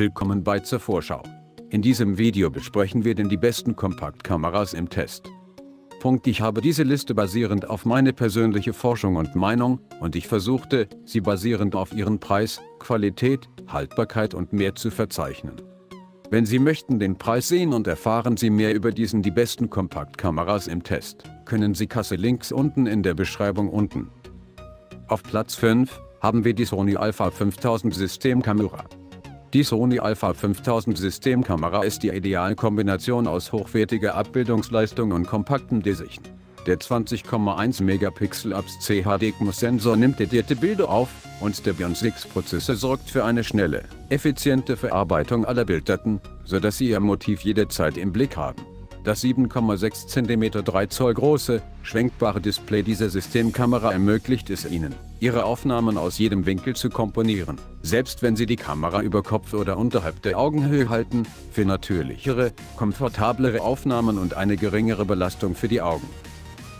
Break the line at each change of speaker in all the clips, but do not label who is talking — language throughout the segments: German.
Willkommen bei zur Vorschau. In diesem Video besprechen wir denn die besten Kompaktkameras im Test. Punkt Ich habe diese Liste basierend auf meine persönliche Forschung und Meinung und ich versuchte, sie basierend auf ihren Preis, Qualität, Haltbarkeit und mehr zu verzeichnen. Wenn Sie möchten den Preis sehen und erfahren Sie mehr über diesen die besten Kompaktkameras im Test, können Sie Kasse Links unten in der Beschreibung unten. Auf Platz 5 haben wir die Sony Alpha 5000 Systemkamera. Die Sony Alpha 5000 Systemkamera ist die ideale Kombination aus hochwertiger Abbildungsleistung und kompaktem Design. Der 20,1 Megapixel APS CHD-Sensor nimmt detaillierte Bilder auf und der Bion 6 Prozessor sorgt für eine schnelle, effiziente Verarbeitung aller Bilddaten, sodass Sie Ihr Motiv jederzeit im Blick haben. Das 7,6 cm 3 Zoll große, schwenkbare Display dieser Systemkamera ermöglicht es Ihnen, Ihre Aufnahmen aus jedem Winkel zu komponieren, selbst wenn Sie die Kamera über Kopf oder unterhalb der Augenhöhe halten, für natürlichere, komfortablere Aufnahmen und eine geringere Belastung für die Augen.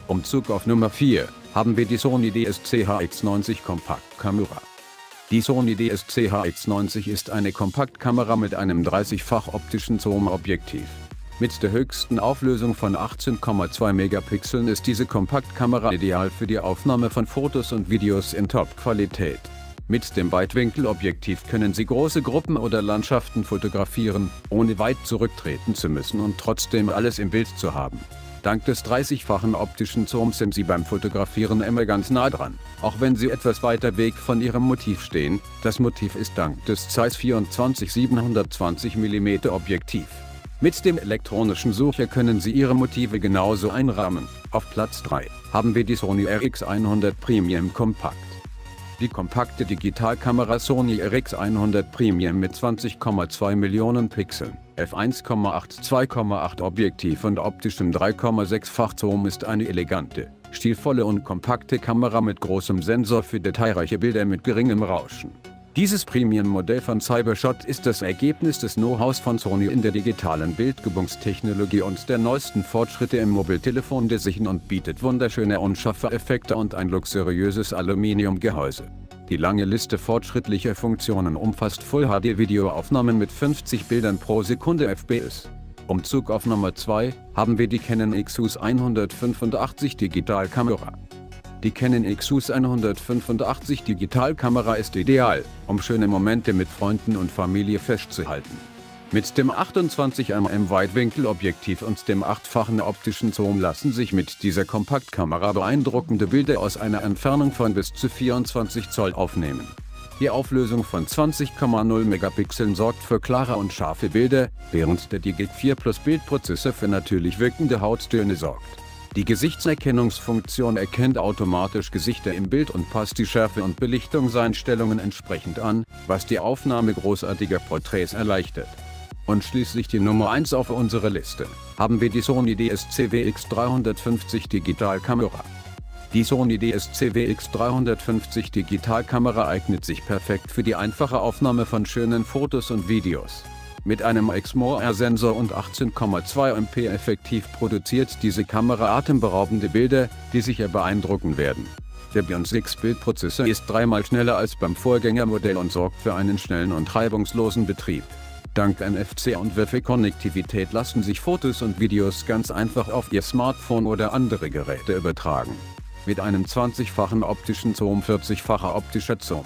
Umzug auf Nummer 4 haben wir die Sony DSC HX90 Kompaktkamera. Die Sony DSC HX90 ist eine Kompaktkamera mit einem 30-fach optischen Zoom-Objektiv. Mit der höchsten Auflösung von 18,2 Megapixeln ist diese Kompaktkamera ideal für die Aufnahme von Fotos und Videos in Top-Qualität. Mit dem Weitwinkelobjektiv können Sie große Gruppen oder Landschaften fotografieren, ohne weit zurücktreten zu müssen und trotzdem alles im Bild zu haben. Dank des 30-fachen optischen Zooms sind Sie beim Fotografieren immer ganz nah dran, auch wenn Sie etwas weiter weg von Ihrem Motiv stehen. Das Motiv ist dank des Zeiss 24 720 mm Objektiv mit dem elektronischen Sucher können Sie Ihre Motive genauso einrahmen. Auf Platz 3 haben wir die Sony RX100 Premium Compact. Die kompakte Digitalkamera Sony RX100 Premium mit 20,2 Millionen Pixeln, f1,8 2,8 Objektiv und optischem 3,6-fach Zoom ist eine elegante, stilvolle und kompakte Kamera mit großem Sensor für detailreiche Bilder mit geringem Rauschen. Dieses Premium-Modell von Cybershot ist das Ergebnis des Know-hows von Sony in der digitalen Bildgebungstechnologie und der neuesten Fortschritte im Mobiltelefondesign und bietet wunderschöne unscharfe Effekte und ein luxuriöses Aluminiumgehäuse. Die lange Liste fortschrittlicher Funktionen umfasst Full-HD-Videoaufnahmen mit 50 Bildern pro Sekunde FPS. Umzug auf Nummer 2 haben wir die Canon XUS 185 Digitalkamera. Die Canon EXUS 185 Digitalkamera ist ideal, um schöne Momente mit Freunden und Familie festzuhalten. Mit dem 28 mm Weitwinkelobjektiv und dem achtfachen optischen Zoom lassen sich mit dieser Kompaktkamera beeindruckende Bilder aus einer Entfernung von bis zu 24 Zoll aufnehmen. Die Auflösung von 20,0 Megapixeln sorgt für klare und scharfe Bilder, während der Digit 4 Plus Bildprozessor für natürlich wirkende Hauttöne sorgt. Die Gesichtserkennungsfunktion erkennt automatisch Gesichter im Bild und passt die Schärfe und Belichtungseinstellungen entsprechend an, was die Aufnahme großartiger Porträts erleichtert. Und schließlich die Nummer 1 auf unserer Liste, haben wir die Sony DSC WX350 Digitalkamera. Die Sony DSC WX350 Digitalkamera eignet sich perfekt für die einfache Aufnahme von schönen Fotos und Videos. Mit einem XMOR-Sensor und 18,2 MP effektiv produziert diese Kamera atemberaubende Bilder, die sicher beeindrucken werden. Der Bion 6 Bildprozessor ist dreimal schneller als beim Vorgängermodell und sorgt für einen schnellen und reibungslosen Betrieb. Dank NFC und Wi-Fi-Konnektivität lassen sich Fotos und Videos ganz einfach auf Ihr Smartphone oder andere Geräte übertragen. Mit einem 20-fachen optischen Zoom 40-facher optischer Zoom.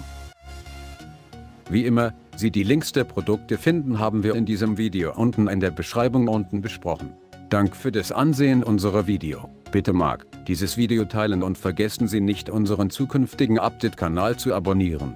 Wie immer, Sie die Links der Produkte finden haben wir in diesem Video unten in der Beschreibung unten besprochen. Dank für das Ansehen unserer Video. Bitte mag dieses Video teilen und vergessen Sie nicht unseren zukünftigen Update-Kanal zu abonnieren.